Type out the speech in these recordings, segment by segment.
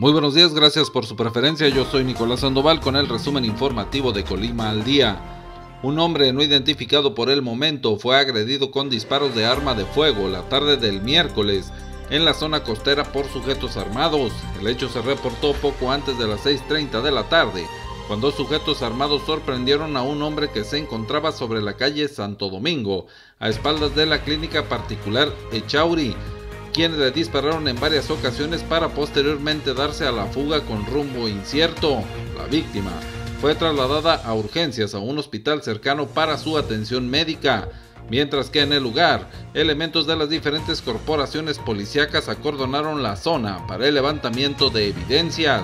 Muy buenos días, gracias por su preferencia. Yo soy Nicolás Sandoval con el resumen informativo de Colima al día. Un hombre no identificado por el momento fue agredido con disparos de arma de fuego la tarde del miércoles en la zona costera por sujetos armados. El hecho se reportó poco antes de las 6.30 de la tarde, cuando sujetos armados sorprendieron a un hombre que se encontraba sobre la calle Santo Domingo, a espaldas de la clínica particular Echauri quienes le dispararon en varias ocasiones para posteriormente darse a la fuga con rumbo incierto. La víctima fue trasladada a urgencias a un hospital cercano para su atención médica, mientras que en el lugar, elementos de las diferentes corporaciones policíacas acordonaron la zona para el levantamiento de evidencias.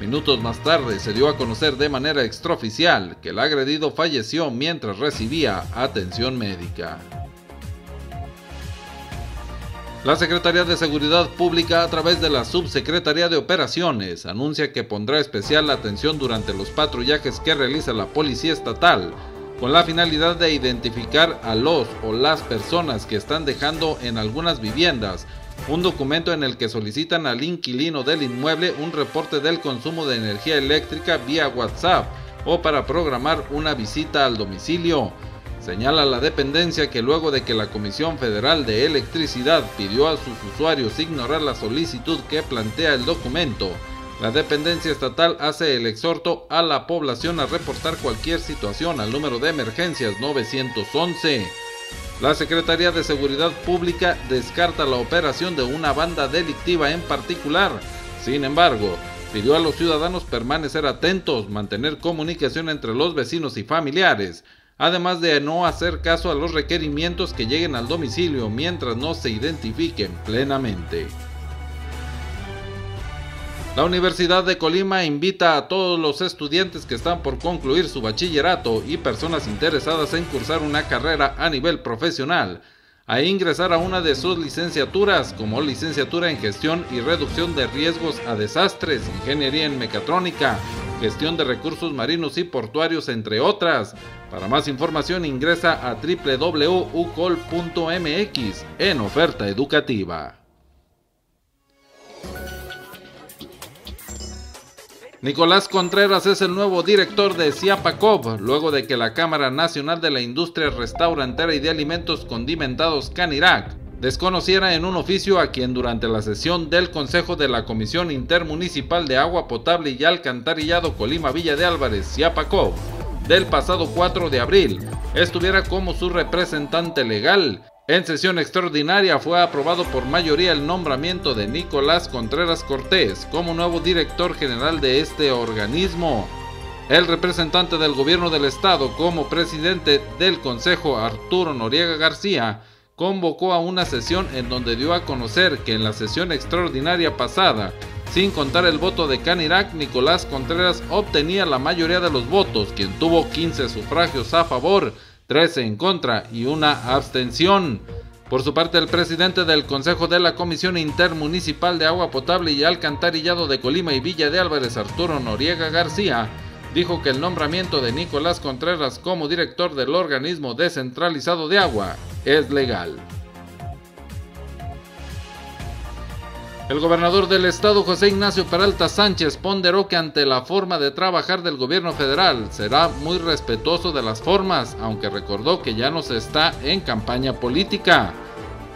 Minutos más tarde se dio a conocer de manera extraoficial que el agredido falleció mientras recibía atención médica. La Secretaría de Seguridad Pública, a través de la Subsecretaría de Operaciones, anuncia que pondrá especial atención durante los patrullajes que realiza la Policía Estatal, con la finalidad de identificar a los o las personas que están dejando en algunas viviendas un documento en el que solicitan al inquilino del inmueble un reporte del consumo de energía eléctrica vía WhatsApp o para programar una visita al domicilio. Señala la dependencia que luego de que la Comisión Federal de Electricidad pidió a sus usuarios ignorar la solicitud que plantea el documento, la dependencia estatal hace el exhorto a la población a reportar cualquier situación al número de emergencias 911. La Secretaría de Seguridad Pública descarta la operación de una banda delictiva en particular. Sin embargo, pidió a los ciudadanos permanecer atentos, mantener comunicación entre los vecinos y familiares, además de no hacer caso a los requerimientos que lleguen al domicilio mientras no se identifiquen plenamente. La Universidad de Colima invita a todos los estudiantes que están por concluir su bachillerato y personas interesadas en cursar una carrera a nivel profesional a ingresar a una de sus licenciaturas como licenciatura en gestión y reducción de riesgos a desastres, ingeniería en mecatrónica, gestión de recursos marinos y portuarios, entre otras. Para más información ingresa a www.ucol.mx en oferta educativa. Nicolás Contreras es el nuevo director de Ciapacov, luego de que la Cámara Nacional de la Industria Restaurantera y de Alimentos Condimentados Canirac desconociera en un oficio a quien durante la sesión del Consejo de la Comisión Intermunicipal de Agua Potable y Alcantarillado Colima Villa de Álvarez, Ciapacov, del pasado 4 de abril, estuviera como su representante legal en sesión extraordinaria fue aprobado por mayoría el nombramiento de Nicolás Contreras Cortés como nuevo director general de este organismo. El representante del gobierno del estado como presidente del consejo Arturo Noriega García convocó a una sesión en donde dio a conocer que en la sesión extraordinaria pasada, sin contar el voto de Canirac, Nicolás Contreras obtenía la mayoría de los votos, quien tuvo 15 sufragios a favor 13 en contra y una abstención. Por su parte, el presidente del Consejo de la Comisión Intermunicipal de Agua Potable y Alcantarillado de Colima y Villa de Álvarez, Arturo Noriega García, dijo que el nombramiento de Nicolás Contreras como director del organismo descentralizado de agua es legal. El gobernador del estado, José Ignacio Peralta Sánchez, ponderó que ante la forma de trabajar del gobierno federal será muy respetuoso de las formas, aunque recordó que ya no se está en campaña política.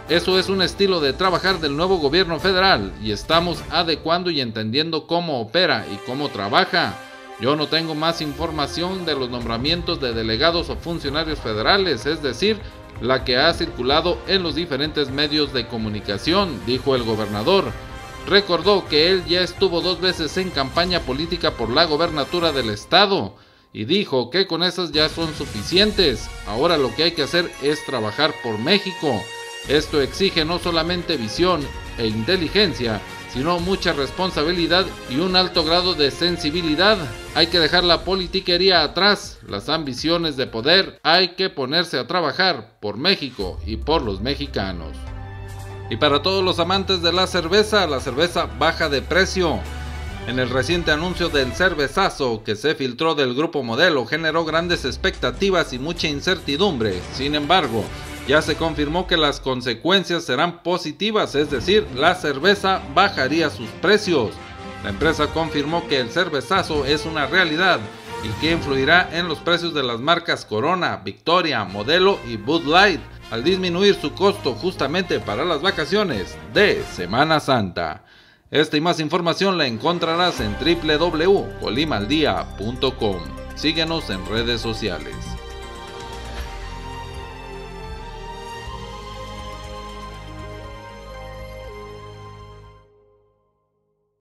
Eso es un estilo de trabajar del nuevo gobierno federal y estamos adecuando y entendiendo cómo opera y cómo trabaja. Yo no tengo más información de los nombramientos de delegados o funcionarios federales, es decir, la que ha circulado en los diferentes medios de comunicación, dijo el gobernador. Recordó que él ya estuvo dos veces en campaña política por la gobernatura del estado y dijo que con esas ya son suficientes. Ahora lo que hay que hacer es trabajar por México. Esto exige no solamente visión e inteligencia, sino mucha responsabilidad y un alto grado de sensibilidad. Hay que dejar la politiquería atrás, las ambiciones de poder, hay que ponerse a trabajar por México y por los mexicanos. Y para todos los amantes de la cerveza, la cerveza baja de precio. En el reciente anuncio del cervezazo que se filtró del grupo modelo generó grandes expectativas y mucha incertidumbre. Sin embargo, ya se confirmó que las consecuencias serán positivas, es decir, la cerveza bajaría sus precios. La empresa confirmó que el cervezazo es una realidad y que influirá en los precios de las marcas Corona, Victoria, Modelo y Bud Light al disminuir su costo justamente para las vacaciones de Semana Santa. Esta y más información la encontrarás en www.colimaldia.com. Síguenos en redes sociales.